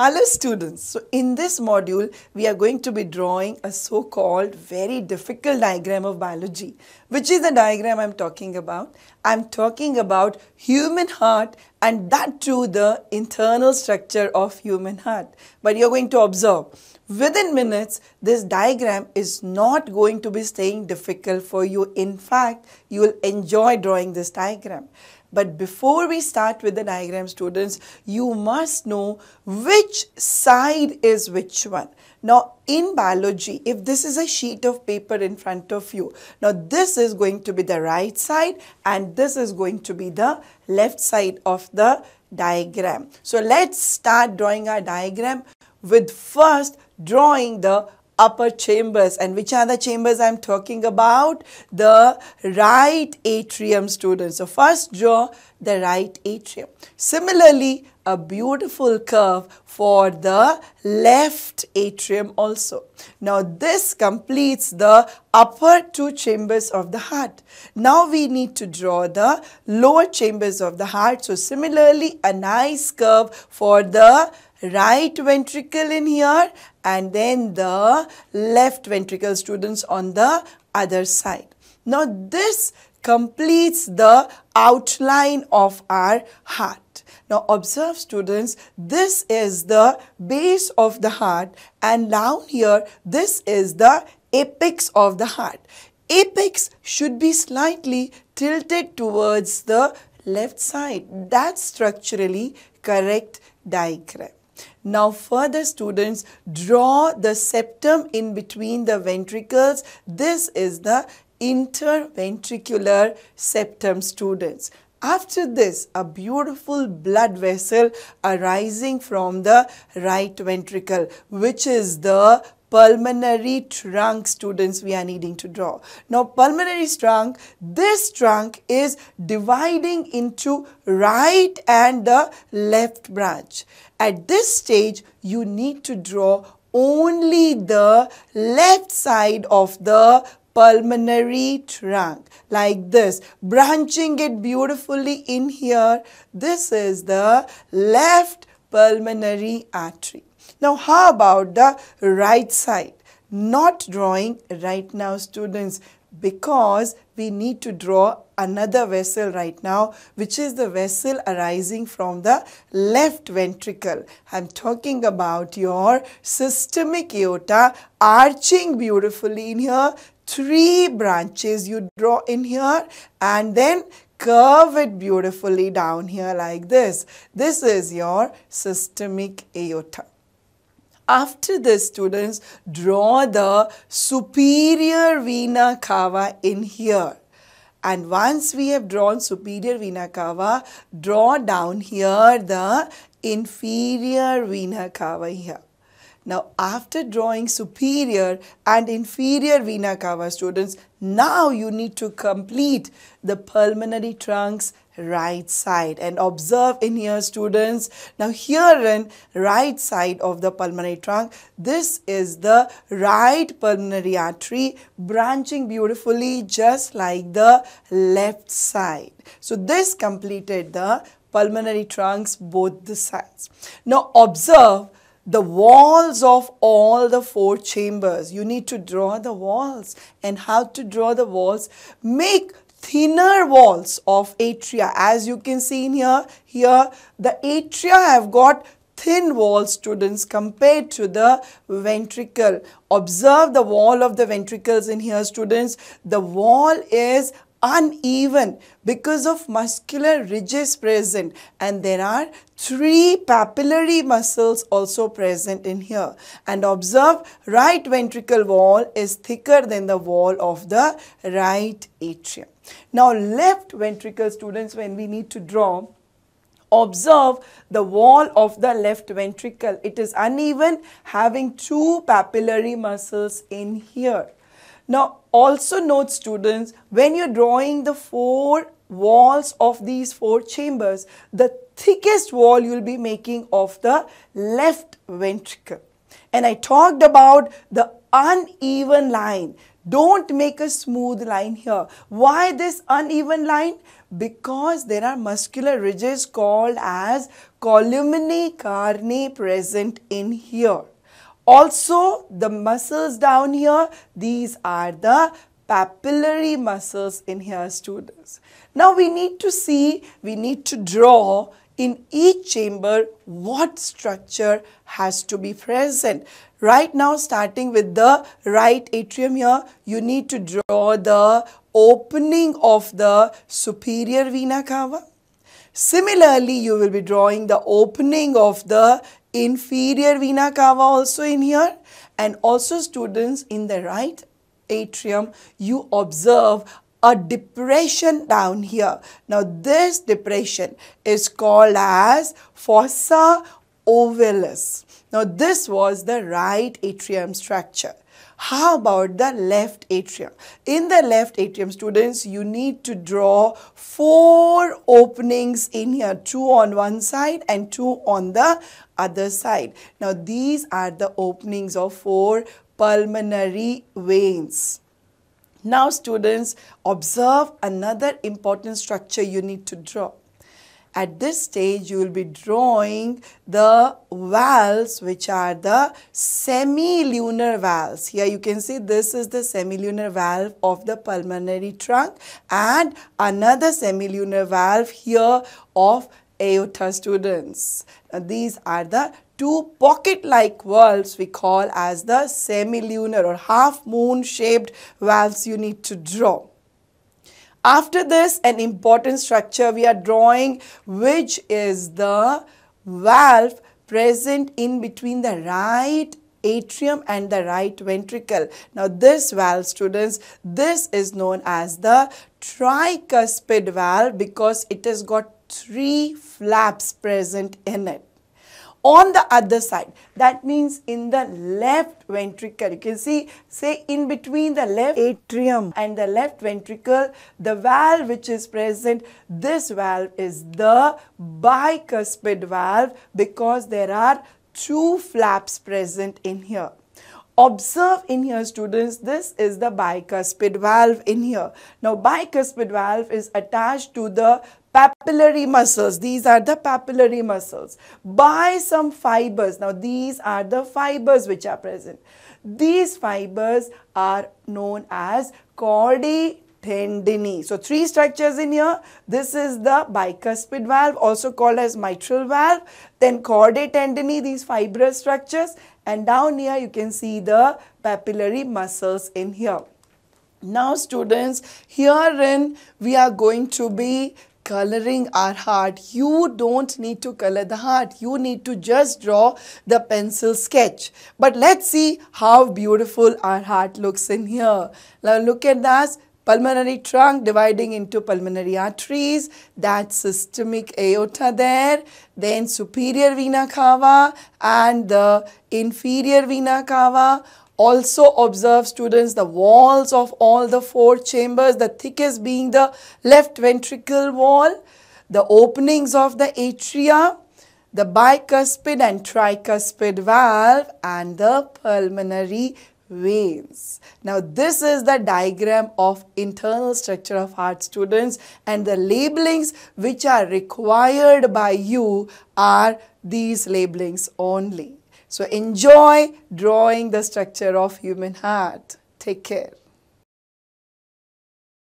Hello students, so in this module we are going to be drawing a so-called very difficult diagram of biology. Which is the diagram I'm talking about? I'm talking about human heart and that too the internal structure of human heart. But you're going to observe within minutes this diagram is not going to be staying difficult for you. In fact, you will enjoy drawing this diagram. But before we start with the diagram students, you must know which side is which one. Now in biology, if this is a sheet of paper in front of you, now this is going to be the right side and this is going to be the left side of the diagram. So let's start drawing our diagram with first drawing the upper chambers and which are the chambers I'm talking about? The right atrium students. So first draw the right atrium. Similarly, a beautiful curve for the left atrium also. Now this completes the upper two chambers of the heart. Now we need to draw the lower chambers of the heart. So similarly, a nice curve for the right ventricle in here and then the left ventricle students on the other side. Now this completes the outline of our heart. Now observe students, this is the base of the heart and down here this is the apex of the heart. Apex should be slightly tilted towards the left side. That's structurally correct diagram. Now further students draw the septum in between the ventricles. This is the interventricular septum students. After this, a beautiful blood vessel arising from the right ventricle, which is the pulmonary trunk students we are needing to draw. Now pulmonary trunk, this trunk is dividing into right and the left branch. At this stage, you need to draw only the left side of the pulmonary trunk like this branching it beautifully in here this is the left pulmonary artery now how about the right side? Not drawing right now students because we need to draw another vessel right now which is the vessel arising from the left ventricle. I'm talking about your systemic aorta arching beautifully in here. Three branches you draw in here and then curve it beautifully down here like this. This is your systemic aorta. After this, students, draw the superior vena cava in here. And once we have drawn superior vena cava, draw down here the inferior vena cava here. Now, after drawing superior and inferior vena cava students, now you need to complete the pulmonary trunks right side and observe in here students. Now here in right side of the pulmonary trunk this is the right pulmonary artery branching beautifully just like the left side. So this completed the pulmonary trunks both the sides. Now observe the walls of all the four chambers. You need to draw the walls and how to draw the walls. Make thinner walls of atria as you can see in here here the atria have got thin wall students compared to the ventricle observe the wall of the ventricles in here students the wall is uneven because of muscular ridges present and there are three papillary muscles also present in here and observe right ventricle wall is thicker than the wall of the right atrium. Now left ventricle students when we need to draw Observe the wall of the left ventricle. It is uneven having two papillary muscles in here. Now also note students, when you're drawing the four walls of these four chambers, the thickest wall you'll be making of the left ventricle. And I talked about the uneven line. Don't make a smooth line here. Why this uneven line? Because there are muscular ridges called as columnae carneae present in here. Also, the muscles down here, these are the papillary muscles in here students. Now we need to see, we need to draw in each chamber what structure has to be present. Right now starting with the right atrium here, you need to draw the opening of the superior vena cava. Similarly, you will be drawing the opening of the inferior vena cava also in here and also students in the right atrium you observe a depression down here. Now this depression is called as fossa ovalis. Now this was the right atrium structure. How about the left atrium? In the left atrium, students, you need to draw four openings in here, two on one side and two on the other side. Now, these are the openings of four pulmonary veins. Now students, observe another important structure you need to draw. At this stage, you will be drawing the valves which are the semilunar valves. Here you can see this is the semilunar valve of the pulmonary trunk and another semilunar valve here of aorta students. Now, these are the two pocket-like valves we call as the semilunar or half-moon shaped valves you need to draw. After this, an important structure we are drawing which is the valve present in between the right atrium and the right ventricle. Now this valve students, this is known as the tricuspid valve because it has got three flaps present in it on the other side. That means in the left ventricle. You can see, say in between the left atrium and the left ventricle, the valve which is present, this valve is the bicuspid valve because there are two flaps present in here. Observe in here students, this is the bicuspid valve in here. Now bicuspid valve is attached to the papillary muscles. These are the papillary muscles by some fibers. Now these are the fibers which are present. These fibers are known as chordae tendineae. So three structures in here. This is the bicuspid valve also called as mitral valve. Then chordae tendineae these fibrous structures and down here you can see the papillary muscles in here. Now students, herein we are going to be coloring our heart. You don't need to color the heart. You need to just draw the pencil sketch. But let's see how beautiful our heart looks in here. Now look at that pulmonary trunk dividing into pulmonary arteries, that systemic aorta there, then superior vena cava and the inferior vena cava. Also observe students the walls of all the four chambers, the thickest being the left ventricle wall, the openings of the atria, the bicuspid and tricuspid valve and the pulmonary veins. Now this is the diagram of internal structure of heart students and the labelings which are required by you are these labelings only. So enjoy drawing the structure of human heart. Take care.